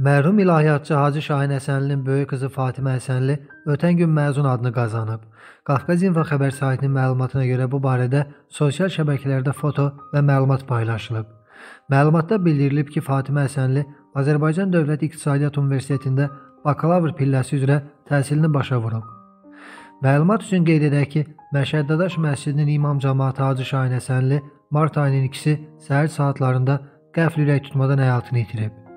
Mərhum ilahiyyatçı Hacı Şahin Həsənlinin böyük qızı Fatimə Həsənli ötən gün məzun adını qazanıb. Qafqaz İnfo xəbər saytının məlumatına görə bu barədə sosial şəbəkələrdə foto və məlumat paylaşılıb. Məlumatda bildirilib ki, Fatimə Həsənli Azərbaycan Dövlət İqtisadiyyat Universitetində bakalavr pilləsi üzrə təhsilini başa vurub. Məlumat üçün qeyd edək ki, Məşəd Dadaş məscidinin imam cəmaatı Hacı Şahin Həsənli mart ayının 2-si səhər saatlarında qəfl ürək tutmadan həyatını itirib.